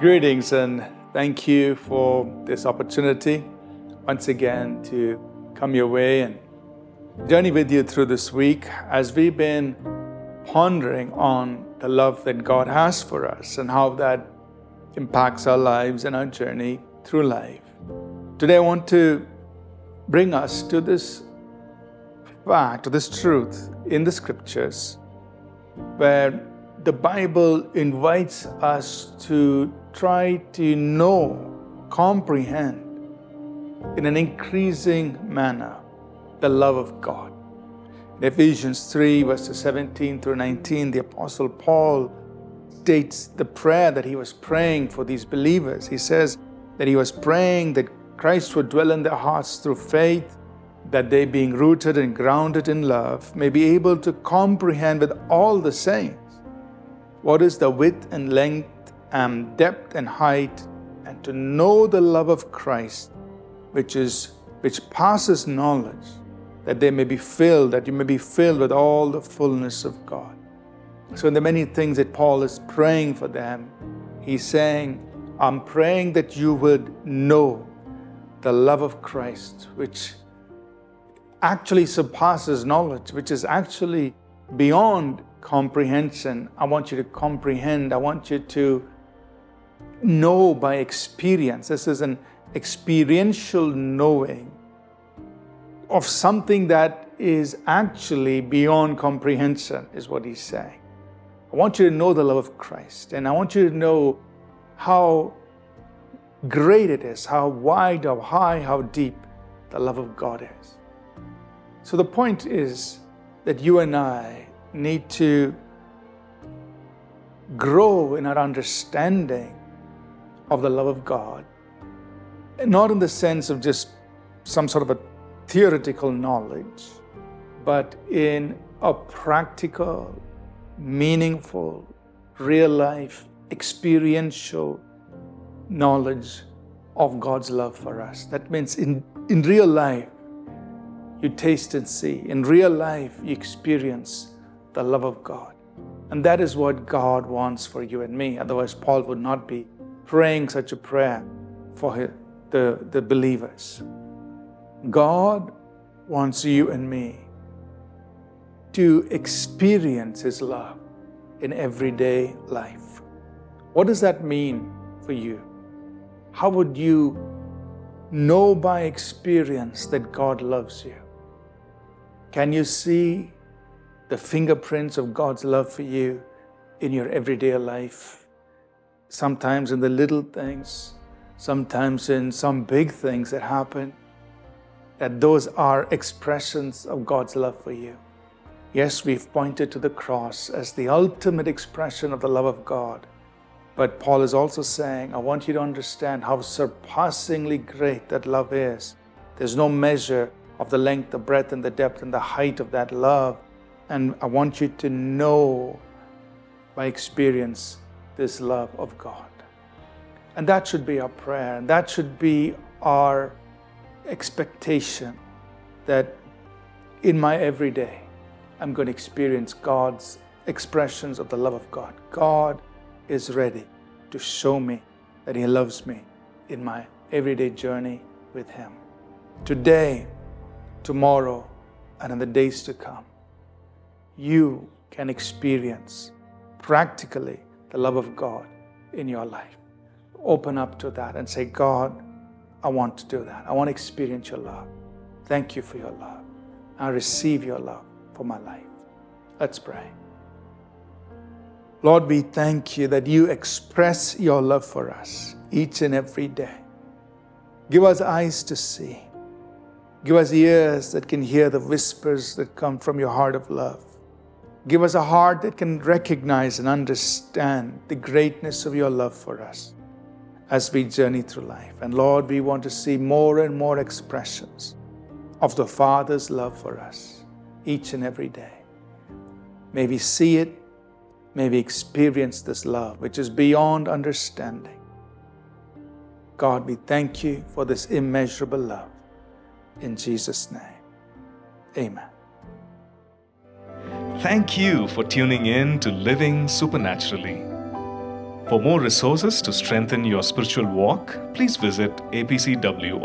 Greetings and thank you for this opportunity once again to come your way and journey with you through this week as we've been pondering on the love that God has for us and how that impacts our lives and our journey through life. Today, I want to bring us to this fact, to this truth in the scriptures, where the Bible invites us to try to know, comprehend in an increasing manner the love of God. In Ephesians 3, verses 17 through 19, the Apostle Paul states the prayer that he was praying for these believers. He says that he was praying that Christ would dwell in their hearts through faith, that they, being rooted and grounded in love, may be able to comprehend with all the saints what is the width and length and depth and height, and to know the love of Christ, which is which passes knowledge, that they may be filled, that you may be filled with all the fullness of God. So, in the many things that Paul is praying for them, he's saying, I'm praying that you would know the love of Christ, which actually surpasses knowledge, which is actually beyond comprehension. I want you to comprehend. I want you to know by experience. This is an experiential knowing of something that is actually beyond comprehension, is what he's saying. I want you to know the love of Christ, and I want you to know how great it is, how wide, how high, how deep the love of God is. So the point is that you and I need to grow in our understanding of the love of God, not in the sense of just some sort of a theoretical knowledge, but in a practical, meaningful, real life, experiential knowledge of God's love for us. That means in, in real life, you taste and see. In real life, you experience the love of God. And that is what God wants for you and me. Otherwise, Paul would not be praying such a prayer for the, the believers. God wants you and me to experience His love in everyday life. What does that mean for you? How would you know by experience that God loves you? Can you see the fingerprints of God's love for you in your everyday life? Sometimes in the little things, sometimes in some big things that happen, that those are expressions of God's love for you. Yes, we've pointed to the cross as the ultimate expression of the love of God. But Paul is also saying, I want you to understand how surpassingly great that love is. There's no measure of the length, the breadth, and the depth and the height of that love. And I want you to know by experience this love of God. And that should be our prayer, and that should be our expectation that in my everyday, I'm going to experience God's expressions of the love of God. God is ready to show me that He loves me in my everyday journey with Him. Today, tomorrow, and in the days to come, you can experience practically the love of God in your life. Open up to that and say, God, I want to do that. I want to experience your love. Thank you for your love. I receive your love for my life. Let's pray. Lord, we thank you that you express your love for us each and every day. Give us eyes to see. Give us ears that can hear the whispers that come from your heart of love. Give us a heart that can recognize and understand the greatness of your love for us as we journey through life. And Lord, we want to see more and more expressions of the Father's love for us each and every day. May we see it, may we experience this love which is beyond understanding. God, we thank you for this immeasurable love. In Jesus' name, amen. Thank you for tuning in to Living Supernaturally. For more resources to strengthen your spiritual walk, please visit apcwo.org.